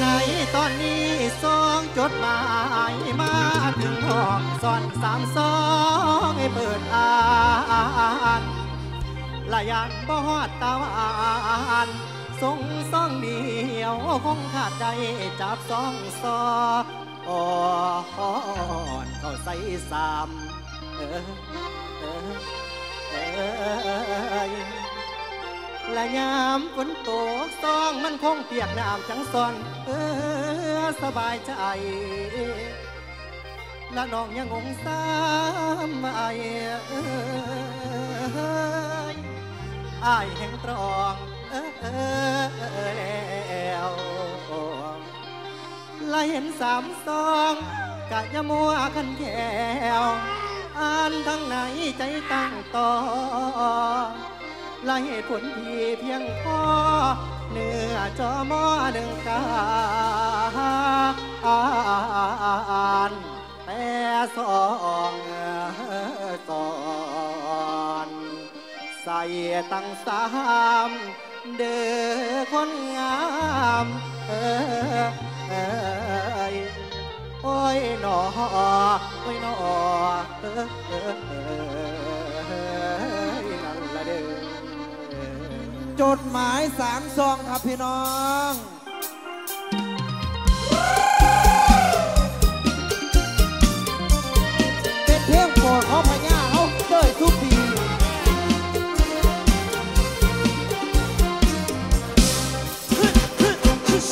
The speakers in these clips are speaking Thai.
ในตอนนี้สองจดหมายมาถึงห้องสอนสามสองให้เปิดอ่านละยานบ่ฮอดตาวานสงสองเดียวคงขาดใจจับสองซออ่อนเข้าใส่สามเออเออเออ ละยามฝนตกซองมันคงเปียกน้ำจังซอน เออสบายใจและน้องยังงงซ้ำไอเอยอายแห่งตรองเออเออแล้วและเห็นสามซองกะยะมัวคันแควอ่านทั้งไหนใจตั้งต่อ และเหตุผลที่เพียงพอเนื้อจอมอหนึ่งกาอานแต่สองสอนใส่ตั้งสามเด้อคนงามเออเอยโอ้ยหนอโอ้ยหนอเออเออเอยนั่นละเด้อ จดหมายสามซองครับพี่น้องเป็นเพลงโปรดของพญาเขาเต้ยทุกที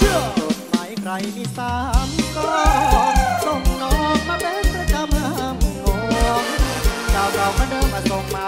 จดหมายใครมีสามก้อนส่งน้องมาเป็นประจำห้ามงงเก่าเก่าๆก็เดิมมาส่งมา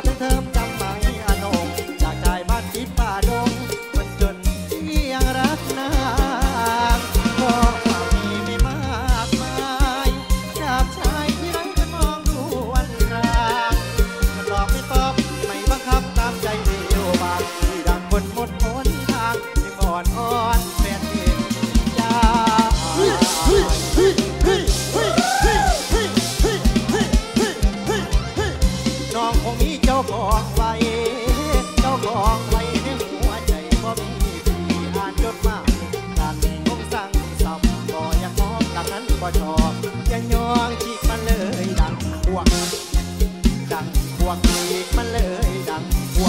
ปีกมันเลยดังพว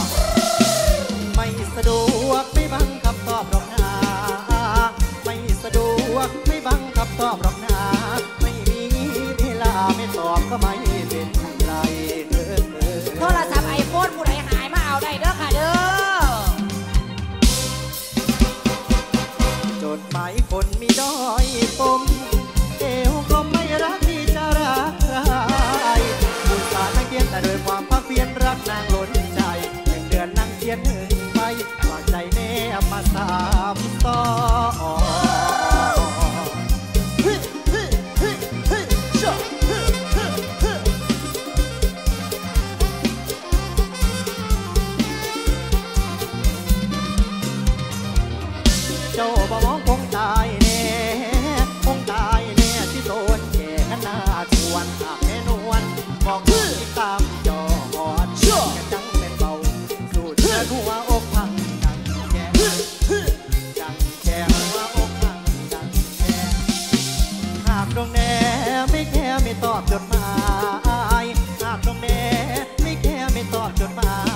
ไม่สะดวกไม่บังคับตอบหรอกนาไม่สะดวกไม่บังคับตอบหรอกนา ไม่มีเวลาไม่ตอบก็ไม่เป็นไรเออเออโทรศัพท์ไอโฟนผู้ใดหายมาเอาได้เด้อค่ะ บ่มองคงตายแน่คงตายแน่ที่โดนแก่หน้าชวนหากแม่นวลบอกที่ตามจอหอดกันจังเป็นเบาสูดเลือหัวอกพังดังแก่ดังแก่หัวอกพังดังแก่หากตรงแน่ไม่แค่ไม่ตอบจดหมายหากตรงแน่ไม่แค่ไม่ตอบจดหมาย